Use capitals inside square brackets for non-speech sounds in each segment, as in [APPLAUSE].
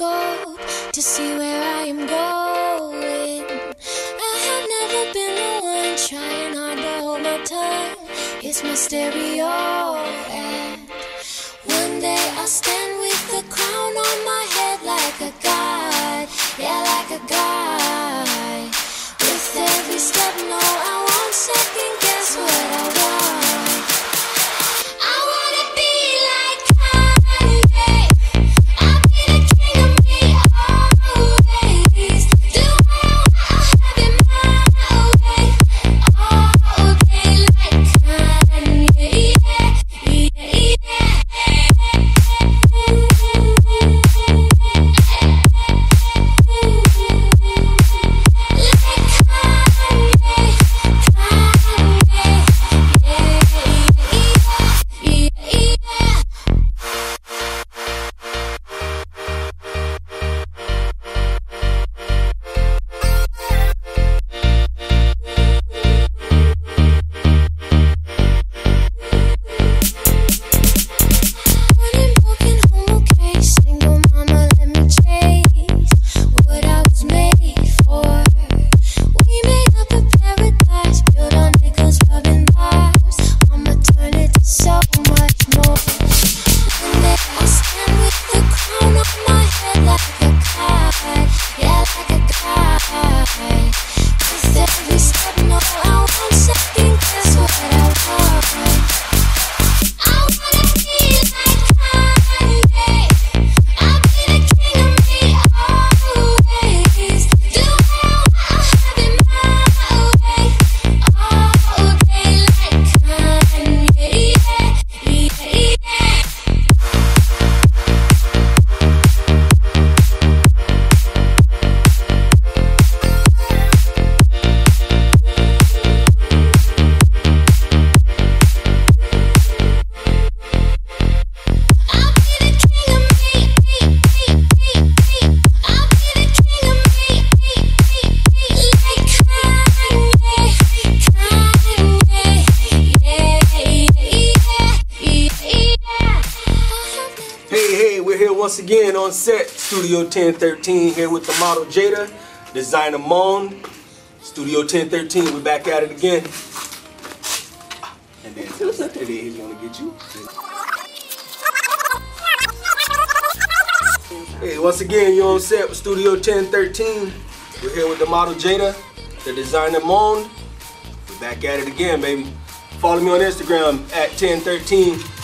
hope to see where I am going. I have never been the one trying hard to hold my tongue. It's my stereo, and one day I'll stand with the crown on my head once again on set, Studio 1013, here with the model Jaida, designer Monde, Studio 1013, we're back at it again. And then, he's gonna get you. Hey, once again, you're on set with Studio 1013. We're here with the model Jaida, the designer Monde. We're back at it again, baby. Follow me on Instagram at 1013.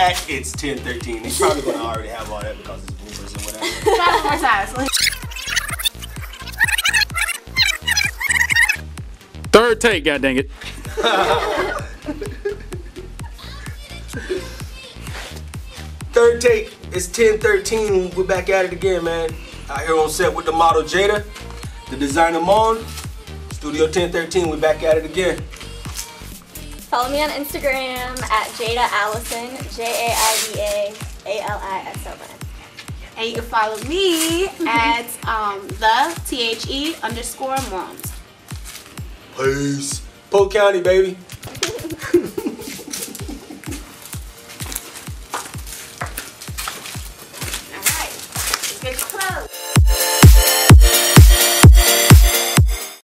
At it's 1013. They probably gonna already have all that because it's bloopers and whatever. [LAUGHS] Try one more time. Third take, god dang it. [LAUGHS] Third take, it's 1013. We're back at it again, man. Out here on set with the model Jaida, the designer Monde, Studio 1013. We're back at it again. Follow me on Instagram at Jaida Allison, J A I D A A L I S O N. And you can follow me at um, the T H E underscore moms. Peace. Polk County, baby. [LAUGHS] All right, let's get close.